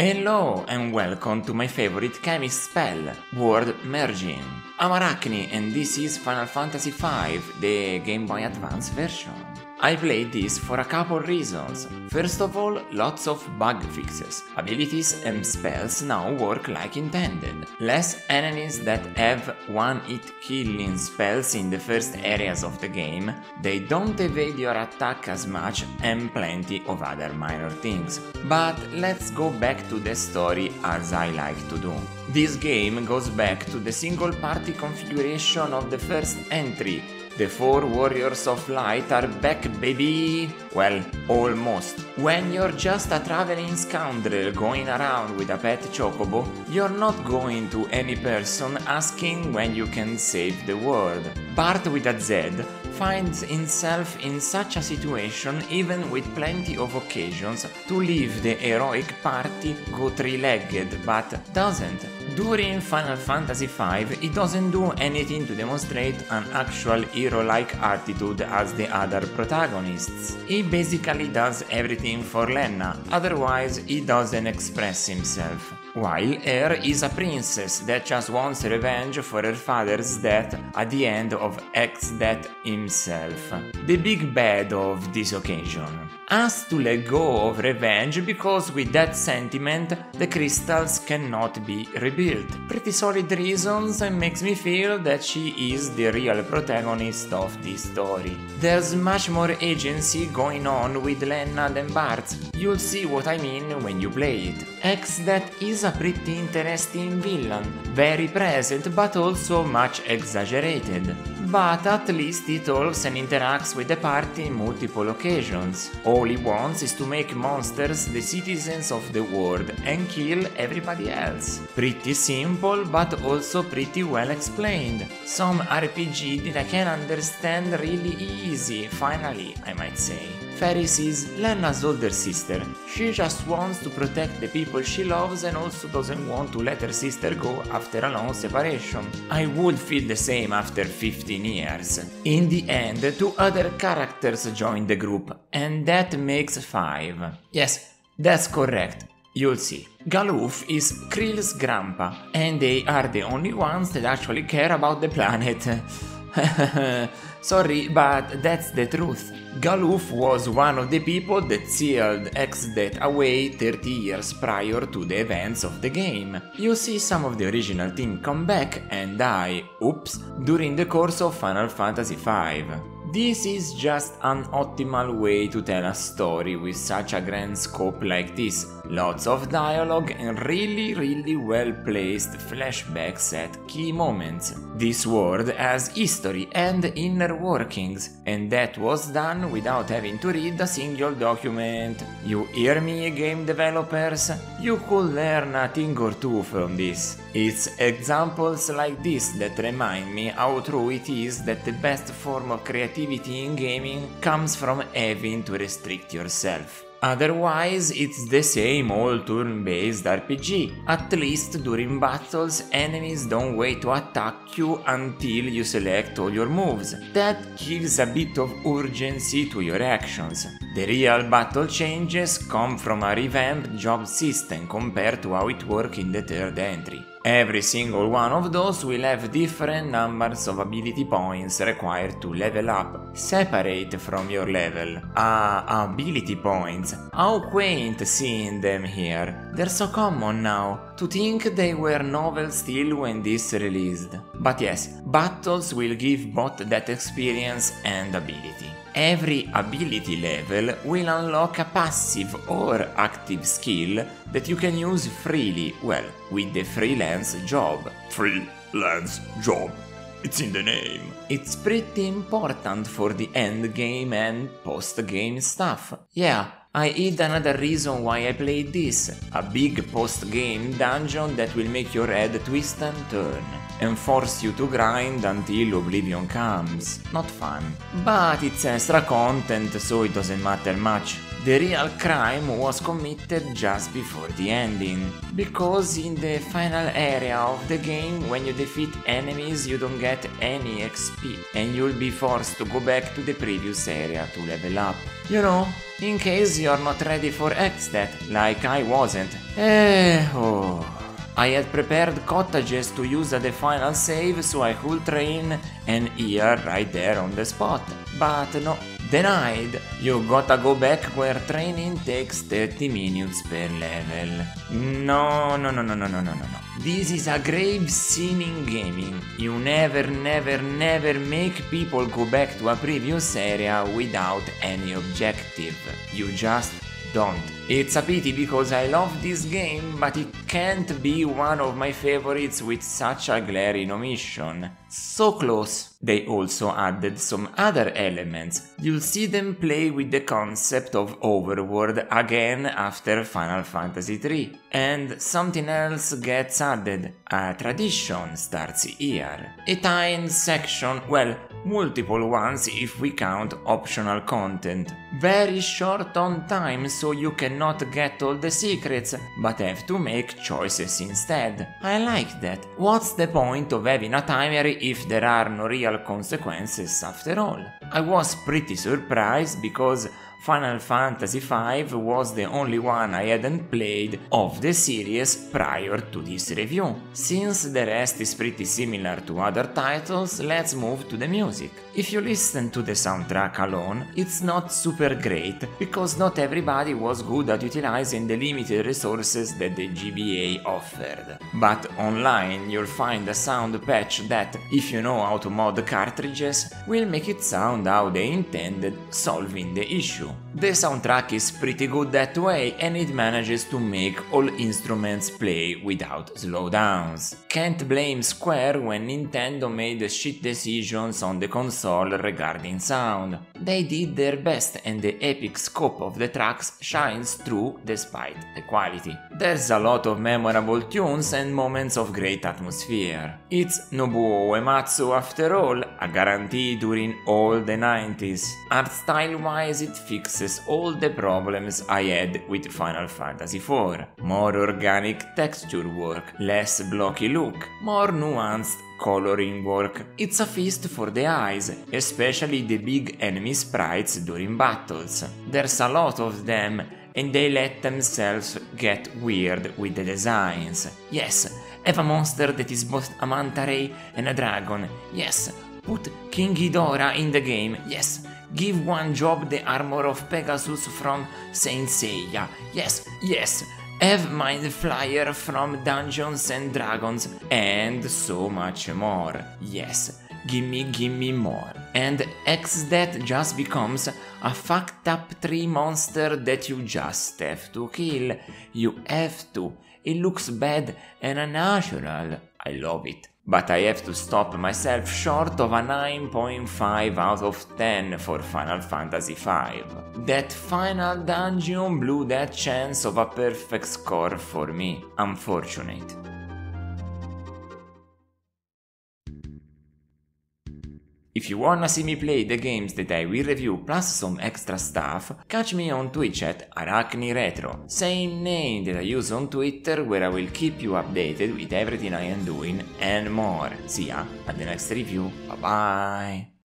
Hello and welcome to my favorite chemist spell, Word Merging. I'm Araknie and this is Final Fantasy V, the Game Boy Advance version. I played this for a couple reasons. First of all, lots of bug fixes. Abilities and spells now work like intended. Less enemies that have one-hit killing spells in the first areas of the game, they don't evade your attack as much and plenty of other minor things. But let's go back to the story as I like to do. This game goes back to the single party configuration of the first entry, the four warriors of light are back, baby! Well, almost. When you're just a traveling scoundrel going around with a pet chocobo, you're not going to any person asking when you can save the world. Bart with a Z finds himself in such a situation even with plenty of occasions to leave the heroic party go three-legged, but doesn't. During Final Fantasy V, he doesn't do anything to demonstrate an actual hero-like attitude as the other protagonists. He basically does everything for Lenna, otherwise he doesn't express himself. While Aerith is a princess that just wants revenge for her father's death at the end of X's death himself, the big bad of this occasion. Has to let go of revenge because with that sentiment the crystals cannot be rebuilt. Pretty solid reasons and makes me feel that she is the real protagonist of this story. There's much more agency going on with Lenna than Bart. You'll see what I mean when you play it. Exdeath is a pretty interesting villain, very present but also much exaggerated. But at least it talks and interacts with the party in multiple occasions. All he wants is to make monsters the citizens of the world and kill everybody else. Pretty simple but also pretty well explained. Some RPG that I can understand really easy, finally, I might say. Faris is Lenna's older sister. She just wants to protect the people she loves and also doesn't want to let her sister go after a long separation. I would feel the same after 15 years. In the end, two other characters join the group, and that makes 5. Yes, that's correct. You'll see. Galuf is Krile's grandpa, and they are the only ones that actually care about the planet. Sorry, but that's the truth. Galuf was one of the people that sealed Exdeath away 30 years prior to the events of the game. You see some of the original team come back and die, oops, during the course of Final Fantasy V. This is just an optimal way to tell a story with such a grand scope like this. Lots of dialogue and really really well placed flashbacks at key moments. This world has history and inner workings, and that was done without having to read a single document. You hear me, game developers? You could learn a thing or two from this. It's examples like this that remind me how true it is that the best form of creativity in gaming comes from having to restrict yourself. Otherwise, it's the same old turn-based RPG. At least during battles, enemies don't wait to attack you until you select all your moves. That gives a bit of urgency to your actions. The real battle changes come from a revamped job system compared to how it worked in the third entry. Every single one of those will have different numbers of ability points required to level up, separate from your level. Ah, ability points. How quaint seeing them here. They're so common now. To think they were novel still when this released. But yes, battles will give both that experience and ability. Every ability level will unlock a passive or active skill that you can use freely, well, with the freelance job. Freelance job. It's in the name. It's pretty important for the end game and post game stuff. Yeah, I hid another reason why I played this, a big post-game dungeon that will make your head twist and turn, and force you to grind until oblivion comes. Not fun. But it's extra content, so it doesn't matter much. The real crime was committed just before the ending. Because in the final area of the game, when you defeat enemies, you don't get any XP, and you'll be forced to go back to the previous area to level up. You know, in case you're not ready for Exdeath, like I wasn't. Eh, oh. I had prepared cottages to use at the final save so I could train an ear right there on the spot. But no, denied. You gotta go back where training takes 30 minutes per level. No, no, no, no, no, no, no, no. This is a grave sin in gaming. You never, never, never make people go back to a previous area without any objective. You just don't. It's a pity because I love this game, but it can't be one of my favorites with such a glaring omission. So close. They also added some other elements. You'll see them play with the concept of overworld again after Final Fantasy III. And something else gets added. A tradition starts here. A time section, well, multiple ones if we count optional content. Very short on time so you cannot get all the secrets, but have to make choices instead. I like that. What's the point of having a timer if there are no real consequences after all? I was pretty surprised because Final Fantasy V was the only one I hadn't played of the series prior to this review. Since the rest is pretty similar to other titles, let's move to the music. If you listen to the soundtrack alone, it's not super great, because not everybody was good at utilizing the limited resources that the GBA offered. But online you'll find a sound patch that, if you know how to mod cartridges, will make it sound how they intended, solving the issue you. The soundtrack is pretty good that way and it manages to make all instruments play without slowdowns. Can't blame Square when Nintendo made shit decisions on the console regarding sound. They did their best and the epic scope of the tracks shines through despite the quality. There's a lot of memorable tunes and moments of great atmosphere. It's Nobuo Uematsu after all, a guarantee during all the 90s. Art style wise it fixes all the problems I had with Final Fantasy IV. More organic texture work, less blocky look, more nuanced coloring work. It's a feast for the eyes, especially the big enemy sprites during battles. There's a lot of them and they let themselves get weird with the designs. Yes, have a monster that is both a manta ray and a dragon. Yes, put King Ghidorah in the game. Yes, give one job the armor of Pegasus from Saint Seiya. Yes, yes, have Mind Flayer from Dungeons and Dragons, and so much more. Yes, gimme, gimme more. And Exdeath just becomes a fucked up tree monster that you just have to kill. You have to. It looks bad and unnatural. I love it. But I have to stop myself short of a 9.5 out of 10 for Final Fantasy V. That final dungeon blew that chance of a perfect score for me. Unfortunate. If you wanna see me play the games that I will review plus some extra stuff, catch me on Twitch at Araknie Retro. same name that I use on Twitter where I will keep you updated with everything I am doing and more. See ya at the next review, bye bye!